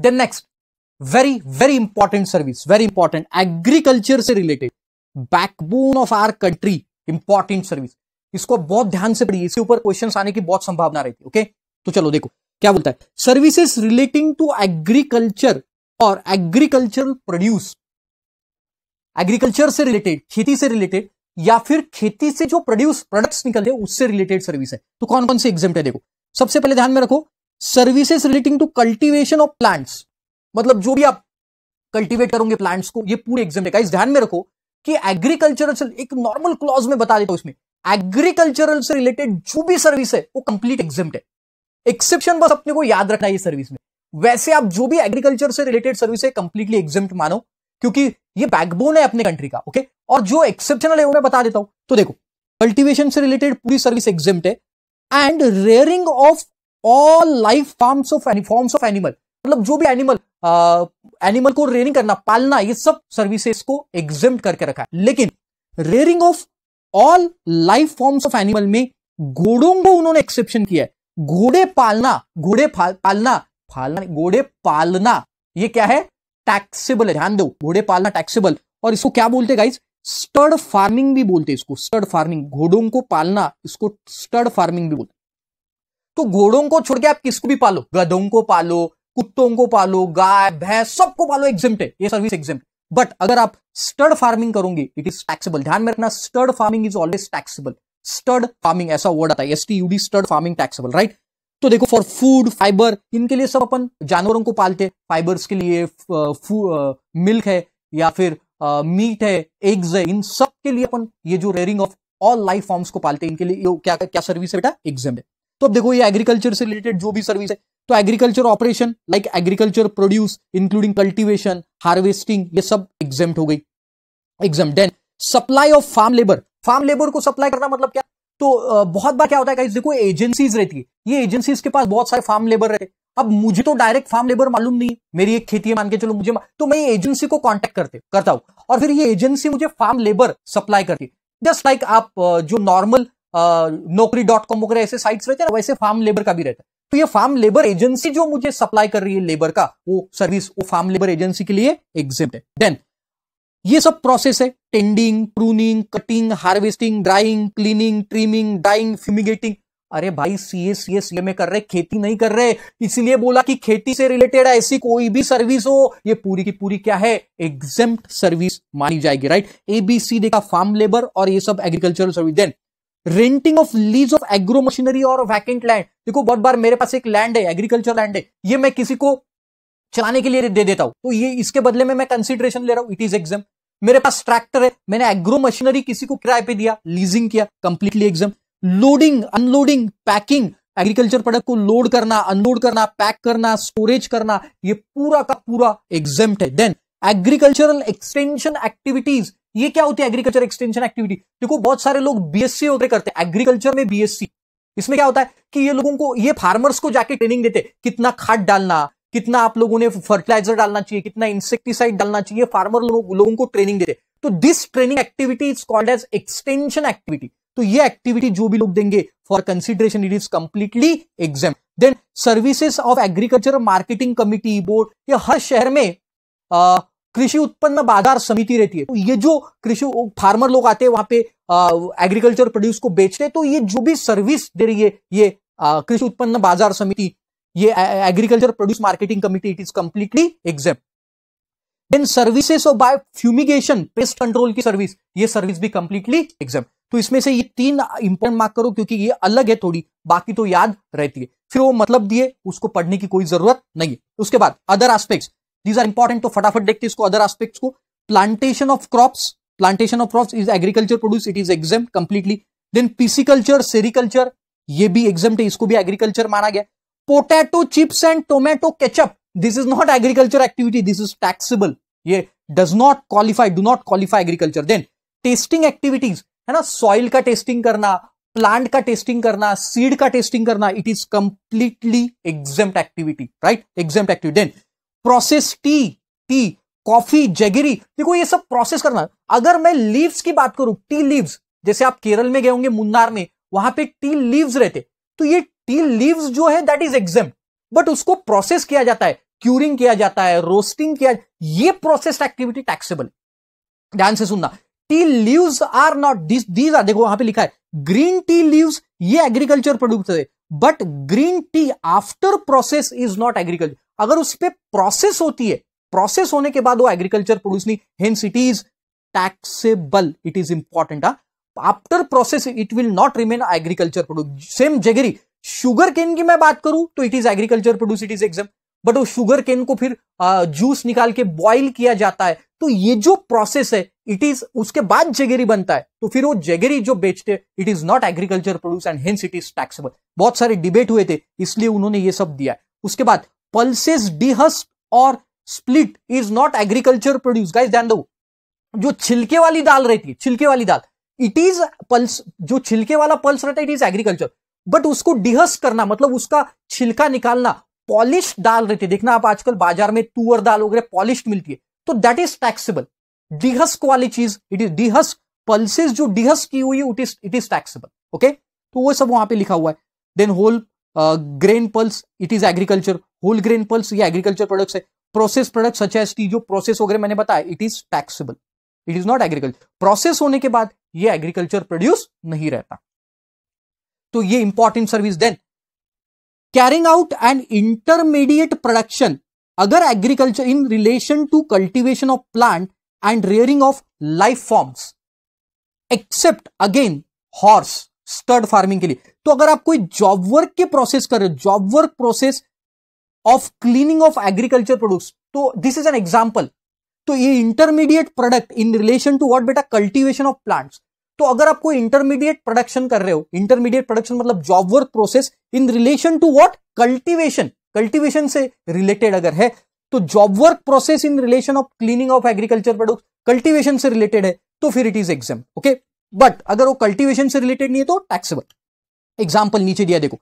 Then next very very important service very important agriculture से related backbone of our country important service इसको बहुत ध्यान से पढ़िए, इसके ऊपर क्वेश्चन आने की बहुत संभावना रहती है ओके तो चलो देखो, क्या बोलता है? सर्विसेज़ रिलेटिंग टू एग्रीकल्चर और एग्रीकल्चरल प्रोड्यूस एग्रीकल्चर से रिलेटेड खेती से रिलेटेड या फिर खेती से जो प्रोड्यूस प्रोडक्ट्स निकलते हैं, उससे रिलेटेड सर्विस है। तो कौन कौन से एग्ज़ाम है, देखो। सबसे पहले ध्यान में रखो services relating to cultivation of plants मतलब जो भी आप कल्टीवेट करोगे प्लांट्स को, ये पूरे एग्ज़ाम है इस ध्यान में रखो कि एग्रीकल्चरल एक नॉर्मल क्लॉज में बता देता हूँ इसमें। एग्रीकल्चरल से रिलेटेड जो भी सर्विस है, वो कंप्लीट एग्ज़ाम है। एक्सेप्शन बस अपने को याद रखना है सर्विस में। वैसे आप जो भी एग्रीकल्चर से रिलेटेड सर्विस है कंप्लीटली एग्ज़ाम मानो, क्योंकि ये बैकबोन है अपने कंट्री का ओके और जो एक्सेप्शनल है, वो मैं बता देता हूँ। तो देखो कल्टीवेशन से रिलेटेड पूरी सर्विस एग्ज़ाम है and rearing of all life farms of forms of animal मतलब जो भी एनिमल एनिमल को रेयरिंग करना, पालना, ये सब सर्विसेज़ को एग्ज़ाम करके रखा है। लेकिन rearing of all life forms of animal में घोड़ों को उन्होंने एक्सेप्शन किया है। घोड़े पालना घोड़े पालना पालना घोड़े पालना, ये क्या है? टैक्सेबल है, ध्यान दो। घोड़े पालना टैक्सेबल और इसको क्या बोलते गाइज़ स्टड फ़ार्मिंग भी बोलते इसको। स्टड फ़ार्मिंग घोड़ों को पालना, इसको स्टड फ़ार्मिंग भी बोलते तो घोड़ों को छोड़ के आप किसको भी पालो? गधों को पालो, कुत्तों को पालो, गाय, भैंस, सबको पालो एग्जिम्ट है। ये सर्विस एग्जिम्ट बट अगर आप स्टड फ़ार्मिंग करोगे इट इज़ टैक्सेबल ध्यान में रखना stud farming is always taxable stud farming ऐसा वर्ड आता है। S T U D stud farming taxable right तो देखो फॉर फ़ूड फाइबर इनके लिए सब अपन जानवरों को पालते हैं। फाइबर्स के लिए मिल्क है, या फिर मीट है एग्स है, इन सब के लिए अपन ये जो rearing of all life forms को पालते हैं, इनके लिए क्या क्या सर्विस है बेटा? एग्ज़ाम है। तो अब देखो ये एग्रीकल्चर से रिलेटेड जो भी सर्विस है तो agriculture operation like agriculture produce including cultivation harvesting ये सब एग्ज़ाम हो गई। Exempt then supply of farm labour farm labour को सप्लाई करना मतलब क्या? तो बहुत बार क्या होता है देखो एजेंसीज रहती है। ये एजेंसीज के पास बहुत सारे फार्म लेबर रहते अब मुझे तो डायरेक्ट फार्म लेबर मालूम नहीं मेरी एक खेती है, मान के चलो मुझे तो मैं एजेंसी को कांटेक्ट करते, करता हूँ। और फिर ये एजेंसी मुझे फार्म लेबर सप्लाई करती है। जस्ट लाइक आप जो नॉर्मल नौकरी डॉट कॉम वगैरह ऐसे साइट्स रहते हैं वैसे फार्म लेबर का भी रहता है। तो ये फार्म लेबर एजेंसी जो मुझे सप्लाई कर रही है लेबर का, वो सर्विस वो फार्म लेबर एजेंसी के लिए एग्जिट है। देन ये सब प्रोसेस है। Tending pruning cutting harvesting drying cleaning trimming dyeing fumigating अरे भाई सीए सीए सीए में कर रहे, खेती नहीं कर रहे। इसलिए बोला कि खेती से रिलेटेड ऐसी कोई भी सर्विस हो, ये पूरी की पूरी क्या है? एग्ज़ाम सर्विस मानी जाएगी राइट एबीसी देखा फार्म लेबर और ये सब agricultural service then renting of lease of agro machinery और वैकेंट लैंड देखो, बहुत बार मेरे पास एक लैंड है एग्रीकल्चर लैंड है। ये मैं किसी को चलाने के लिए दे देता हूँ। तो ये, इसके बदले में मैं कंसिडरेशन ले रहा हूँ इट इज़ एग्ज़ाम मेरे पास ट्रैक्टर है, मैंने एग्रो मशीनरी किसी को किराए पे दिया लीजिंग किया completely exempt loading unloading packing agriculture product को लोड करना अनलोड करना पैक करना स्टोरेज करना, ये पूरा का पूरा एग्ज़ाम है। देन एग्रीकल्चरल एक्सटेंशन एक्टिविटीज़ ये क्या होती है एग्रीकल्चर एक्सटेंशन एक्टिविटी देखो बहुत सारे लोग बीएससी होते करते हैं। एग्रीकल्चर में बीएससी इसमें क्या होता है कि ये लोगों को ये फार्मर्स को जाके ट्रेनिंग देते कितना खाद डालना कितना आप लोगों ने फर्टिलाइज़र डालना चाहिए कितना इंसेक्टिसाइड डालना चाहिए फार्मर लोग, लोगों को ट्रेनिंग देते तो this training activity is called as extension activity तो ये एक्टिविटी जो भी लोग देंगे for consideration it is completely exempt then services of agriculture marketing committee board ये हर शहर में कृषि उत्पन्न बाज़ार समिति रहती है। तो ये जो कृषि फार्मर लोग आते हैं, वहाँ पे एग्रीकल्चर प्रोड्यूस को बेचते हैं तो ये जो भी सर्विस दे रही है, ये कृषि उत्पन्न बाज़ार समिति, ये agriculture produce marketing committee it is completely exempt then services of by fumigation pest control की सर्विस ये सर्विस भी कंप्लीटली एग्ज़ाम तो इसमें से ये तीन इंपॉर्टेंट मार्क करो, क्योंकि ये अलग है थोड़ी, बाकी तो याद रहती है। फिर वो मतलब दिए, उसको पढ़ने की कोई ज़रूरत नहीं है। उसके बाद other aspects these are important तो फटाफट देखते इसको अदर एस्पेक्ट्स को। Plantation of crops plantation of crops is agriculture produce it is exempt completely then pisciculture sericulture ये भी एग्ज़ाम है, इसको भी एग्रीकल्चर माना गया। Potato chips and tomato ketchup this is not agriculture activity this is taxable ये does not qualify do not qualify agriculture then testing activities है ना? सॉइल का टेस्टिंग करना प्लांट का टेस्टिंग करना सीड का टेस्टिंग करना it is completely exempt activity right exempt activity then process tea tea coffee jaggery देखो ये सब प्रोसेस करना। अगर मैं लीव्स की बात करूँ टी लीव्स जैसे आप केरल में गए होंगे, मुन्नार में, वहाँ पे टी लीव्स रहते। तो ये टी लीव्स जो है दैट इज़ एग्ज़ाम बट उसको प्रोसेस किया जाता है क्यूरिंग किया जाता है रोस्टिंग किया, ये प्रोसेस्ड एक्टिविटी टैक्सेबल ध्यान से सुनना। Tea leaves are not this these are देखो वहाँ पे लिखा है ग्रीन टी लीव्स ये एग्रीकल्चर प्रोडक्ट है। But green tea after process is not agriculture अगर उस पर प्रोसेस होती है प्रोसेस होने के बाद वो एग्रीकल्चर प्रोड्यूस नहीं hence it is taxable it is important after process it will not remain agriculture produce same jaggery sugar cane की मैं बात करूँ तो it is agriculture produce it is exempt but वो शुगर केन को फिर juice निकाल के बॉइल किया जाता है। तो ये जो प्रोसेस है इट इज़ उसके बाद जेगेरी बनता है। तो फिर वो जेगेरी जो बेचते हैं it is not agriculture produce and hence it is taxable बहुत सारे डिबेट हुए थे, इसलिए उन्होंने ये सब दिया उसके बाद पल्सेस डिहस्ट और split is not agriculture produce guys ध्यान दो। जो छिलके वाली दाल रहती है, छिलके वाली दाल इट इज़ पल्स जो छिलके वाला पल्स रहता है इट इज़ एग्रीकल्चर बट उसको डिहस करना मतलब उसका छिलका निकालना पॉलिश दाल रहती है। देखना आप आजकल बाज़ार में तुअर दाल वगैरह पॉलिश मिलती है तो दैट इज़ टैक्सेबल डिहस्क वाली चीज़ इट इज़ डिहस्क पल्सेस जो डिहस की हुई है it is it is taxable okay तो वो सब वहाँ पे लिखा हुआ है। Then whole grain pulse it is agriculture whole grain pulse ये एग्रीकल्चर प्रोडक्ट्स है। Process product such as tea जो प्रोसेस वगैरह मैंने बताया it is taxable it is not agriculture process होने के बाद ये एग्रीकल्चर प्रोड्यूस नहीं रहता। तो ये important service then carrying out and intermediate production अगर agriculture in relation to cultivation of plant and rearing of life forms except again horse stud farming के लिए। तो अगर आप कोई जॉब वर्क के प्रोसेस कर रहे हो, job work process of cleaning of agriculture products तो दिस इज़ एन एग्ज़ाम्पल तो ये intermediate product in relation to what बेटा? कल्टीवेशन ऑफ़ प्लांट्स तो अगर आप कोई इंटरमीडिएट प्रोडक्शन कर रहे हो इंटरमीडिएट प्रोडक्शन मतलब job work process in relation to what cultivation cultivation से रिलेटेड अगर है तो job work process in relation of cleaning of agriculture product cultivation से रिलेटेड है तो फिर it is exempt okay but अगर वो कल्टीवेशन से रिलेटेड नहीं है तो टैक्सेबल एग्ज़ाम्पल नीचे दिया देखो.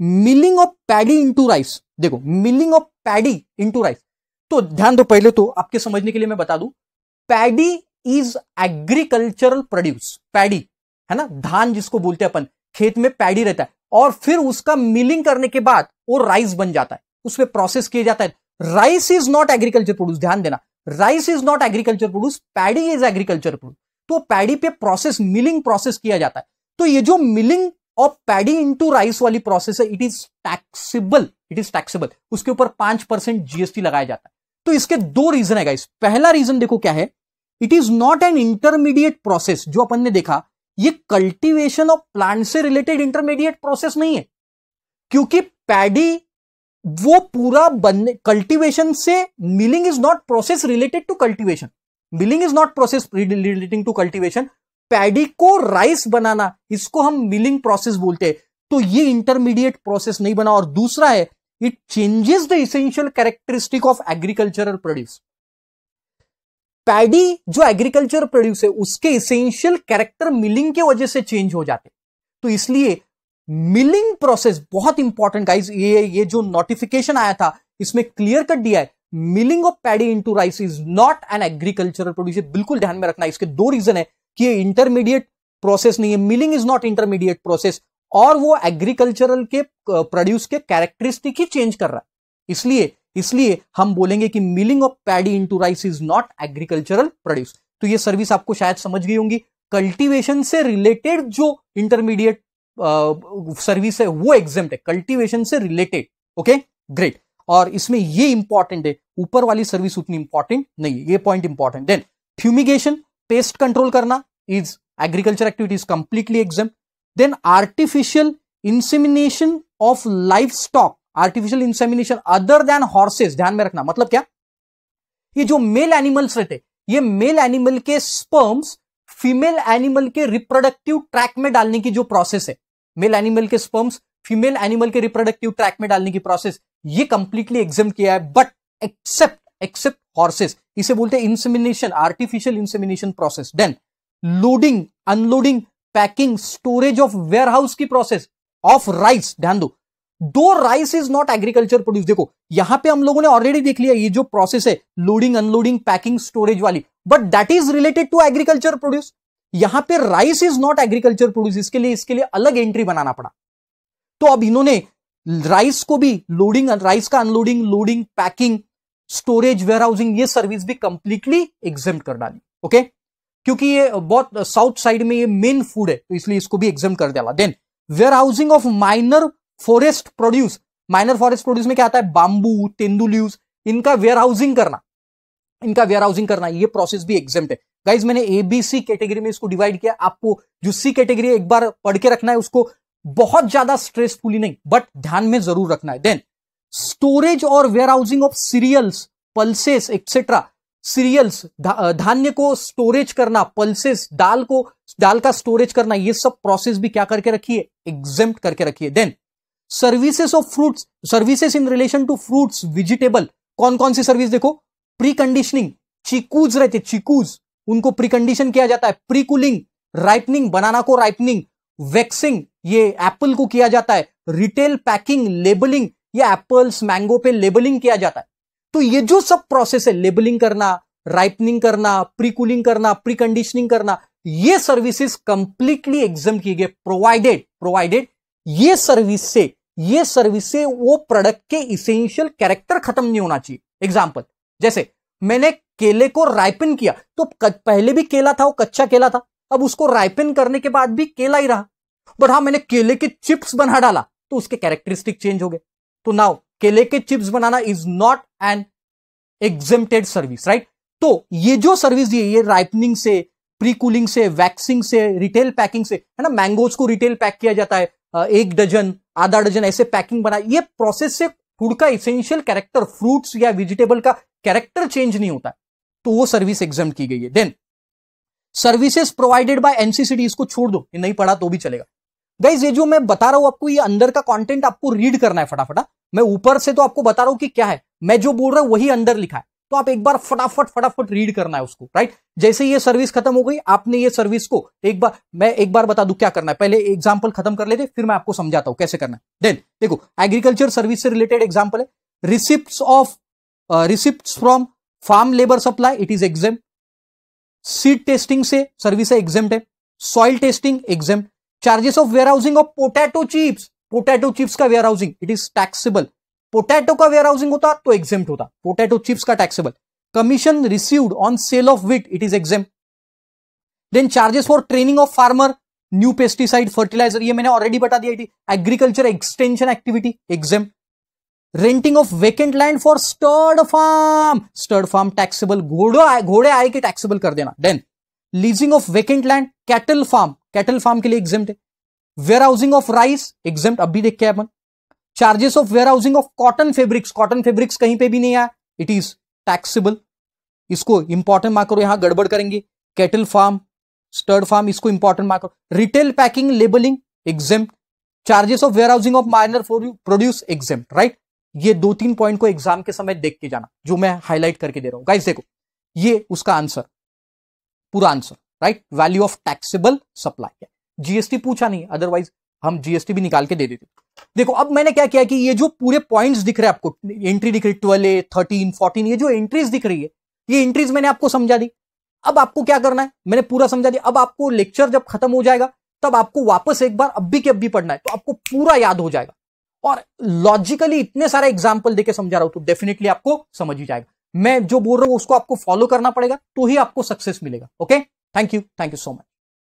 Milling of paddy into rice देखो milling of paddy into rice तो ध्यान दो पहले तो आपके समझने के लिए मैं बता दूँ. Paddy is agricultural produce paddy है ना? धान जिसको बोलते हैं अपन, खेत में पैडी रहता है। और फिर उसका मिलिंग करने के बाद वो राइस बन जाता है। उसमें प्रोसेस किया जाता है। Rice is not agriculture produce ध्यान देना। Rice is not agriculture produce paddy is agriculture produce तो पैडी पे प्रोसेस मिलिंग प्रोसेस किया जाता है। तो ये जो milling of paddy into rice वाली प्रोसेस है it is taxable it is taxable उसके ऊपर पाँच परसेंट जीएसटी लगाया जाता है। तो इसके दो रीजन है गाइस पहला रीजन देखो क्या है? It is not an intermediate process जो अपन ने देखा, ये कल्टीवेशन ऑफ़ प्लांट से रिलेटेड इंटरमीडिएट प्रोसेस नहीं है। क्योंकि पैडी वो पूरा बनने कल्टीवेशन से milling is not process related to cultivation milling is not process relating to cultivation. Paddy को राइस बनाना, इसको हम मिलिंग प्रोसेस बोलते हैं। तो ये इंटरमीडिएट प्रोसेस नहीं बना, और दूसरा है it changes the essential characteristic of agricultural produce paddy जो एग्रीकल्चर प्रोड्यूस है, उसके इसेंशियल कैरेक्टर मिलिंग के वजह से चेंज हो जाते तो इसलिए मिलिंग प्रोसेस बहुत इंपॉर्टेंट गाइज़ ये ये जो नोटिफिकेशन आया था, इसमें क्लियर कट दिया है। Milling of paddy into rice is not an agricultural produce बिल्कुल ध्यान में रखना, इसके दो रीजन है कि ये इंटरमीडिएट प्रोसेस नहीं है। Milling is not intermediate process और वो एग्रीकल्चरल के प्रोड्यूस के कैरेक्टरिस्टिक ही चेंज कर रहा है। इसलिए इसलिए हम बोलेंगे कि milling of paddy into rice is not agricultural produce तो ये सर्विस आपको शायद समझ गई होंगी। कल्टीवेशन से रिलेटेड जो इंटरमीडिएट सर्विस है, वो एग्ज़ाम है। कल्टीवेशन से रिलेटेड ओके ग्रेट और इसमें ये इंपॉर्टेंट है, ऊपर वाली सर्विस उतनी इंपॉर्टेंट नहीं है, ये point important then fumigation pest control करना is agriculture activities completely exempt then artificial insemination of life stock artificial insemination other than horses ध्यान में रखना मतलब क्या? ये जो मेल एनिमल्स रहते, ये मेल एनिमल के स्पर्म्स फीमेल एनिमल के रिप्रोडक्टिव ट्रैक में डालने की जो प्रोसेस है मेल एनिमल के स्पर्म्स फीमेल एनिमल के रिप्रोडक्टिव ट्रैक में डालने की प्रोसेस ये कंप्लीटली एग्ज़ाम किया है बट एक्सेप्ट एक्सेप्ट हॉर्सेस इसे बोलते हैं insemination artificial insemination process then loading unloading packing storage of warehouse की प्रोसेस ऑफ़ राइस ध्यान दो। दो rice is not agriculture produce देखो, यहाँ पे हम लोगों ने ऑलरेडी देख लिया, ये जो प्रोसेस है लोडिंग अनलोडिंग पैकिंग स्टोरेज वाली but that is related to agriculture produce यहाँ पे rice is not agriculture produce इसके लिए इसके लिए अलग एंट्री बनाना पड़ा। तो अब इन्होंने राइस को भी लोडिंग राइस का unloading loading packing storage warehousing ये सर्विस भी कंप्लीटली एग्ज़ाम कर डाली ओके क्योंकि ये बहुत साउथ साइड में ये मेन फ़ूड है तो इसलिए इसको भी एग्ज़ाम कर डाला then warehousing of minor forest produce minor forest produce में क्या आता है? बांबू तेंदुल्यूज इनका वेयर हाउसिंग करना, इनका वेयर हाउसिंग करना, ये प्रोसेस भी एग्ज़ाम है। गाइज़ मैंने एबीसी कैटेगरी में इसको डिवाइड किया। आपको जो सी कैटेगरी एक बार पढ़ के रखना है, उसको बहुत ज़्यादा स्ट्रेसफुली नहीं बट ध्यान में ज़रूर रखना है। देन स्टोरेज और warehousing of cereals pulses etcetera cereals धान्य को स्टोरेज करना पल्सेस दाल को, दाल का स्टोरेज करना, ये सब प्रोसेस भी क्या करके रखिए? एग्जेम्प्ट करके रखिए। Then services of fruits services in relation to fruits vegetable कौन कौन सी सर्विस देखो? प्री कंडीशनिंग चिकूज रहते चिकूज उनको प्री कंडीशन किया जाता है। प्री कूलिंग राइपनिंग बनाना को राइपनिंग वैक्सिंग ये एप्पल को किया जाता है। रिटेल पैकिंग लेबलिंग ये एप्पल्स मैंगो पे लेबलिंग किया जाता है। तो ये जो सब प्रोसेस है लेबलिंग करना राइपनिंग करना प्री कूलिंग करना प्री कंडीशनिंग करना, ये सर्विसेज़ कंप्लीटली एग्ज़ाम किए गए प्रोवाइडेड प्रोवाइडेड ये सर्विस से, ये सर्विस से वो प्रोडक्ट के इसेंशियल कैरेक्टर खत्म नहीं होना चाहिए। एग्ज़ाम्पल जैसे मैंने केले को राइपन किया तो पहले भी केला था, वो कच्चा केला था। अब उसको राइपन करने के बाद भी केला ही रहा। बट हाँ मैंने केले के चिप्स बना डाला तो उसके कैरेक्टरिस्टिक चेंज हो गए। तो नाउ केले के chips banana is not an exempted service right तो ये जो सर्विस दी ये राइपनिंग से प्री कूलिंग से वैक्सिंग से रिटेल पैकिंग से, है ना मैंगोज को रिटेल पैक किया जाता है एक डजन, आधा डजन ऐसे पैकिंग बना, ये प्रोसेस से फ़ूड का इसेंशियल कैरेक्टर फ्रूट्स या वेजिटेबल का कैरेक्टर चेंज नहीं होता। तो वो सर्विस एग्ज़ाम की गई है। Then services provided by NCCD इसको छोड़ दो। ये नहीं पढ़ा तो भी चलेगा। गाइज़ ये जो मैं बता रहा हूँ आपको, ये अंदर का कंटेंट आपको रीड करना है फटाफटा मैं ऊपर से तो आपको बता रहा हूँ कि क्या है। मैं जो बोल रहा हूँ वही अंदर लिखा है। तो आप एक बार फटाफट फटाफट रीड करना है उसको राइट जैसे ये सर्विस खत्म हो गई, आपने ये सर्विस को एक बार, मैं एक बार बता दू क्या करना है। पहले एग्ज़ाम्पल खत्म कर लेते, फिर मैं आपको समझाता हूँ कैसे करना है। देन देखो एग्रीकल्चर सर्विस से रिलेटेड एग्ज़ाम्पल है। Receipt of receipt from farm labour supply it is exempt seed testing से सर्विस एग्ज़ाम है soil testing exempt charges of warehousing of potato chips potato chips का warehousing it is taxable potato का warehousing होता तो exempt होता potato chips का taxable commission received on sale of wheat it is exempt then charges for training of farmer new pesticide fertiliser ये मैंने already बता दिया agriculture extension activity exempt renting of vacant land for stud farm stud farm taxable घोड़ो घोड़े आए के taxable कर देना। Then leasing of vacant land cattle farm cattle farm के लिए एग्जेम है। Warehousing of rice exempt अभी देख के अपन। Charges of warehousing of cotton fabrics cotton fabrics कहीं पे भी नहीं आया। इट इज़ टैक्सेबल इसको इंपॉर्टेंट मार्क करो, यहाँ गड़बड़ करेंगे। कैटल फार्म स्टर्ड फार्म इसको इंपॉर्टेंट मार्क करो। Retail packing labelling exempt charges of warehousing of minor produce exempt right ये दो तीन पॉइंट को एग्ज़ाम के समय देख के जाना, जो मैं हाईलाइट करके दे रहा हूँ। गाइस देखो, ये उसका आंसर पूरा answer right value of taxable supply GST पूछा नहीं अदरवाइज़ हम जीएसटी भी निकाल के दे देते। देखो, अब मैंने क्या किया कि ये जो पूरे पॉइंट्स दिख रहे हैं आपको एंट्री दिख रही ट्वेल्व ए थर्टीन फोर्टीन ये जो एंट्रीज दिख रही है, ये एंट्रीज मैंने आपको समझा दी। अब आपको क्या करना है? मैंने पूरा समझा दिया। अब आपको लेक्चर जब खत्म हो जाएगा, तब आपको वापस एक बार अब भी के अब भी पढ़ना है तो आपको पूरा याद हो जाएगा। और लॉजिकली इतने सारे एग्ज़ाम्पल देकर समझा रहा हूँ तो डेफिनेटली आपको समझ ही जाएगा। मैं जो बोल रहा हूँ, उसको आपको फॉलो करना पड़ेगा तो ही आपको सक्सेस मिलेगा। Okay thank you thank you so much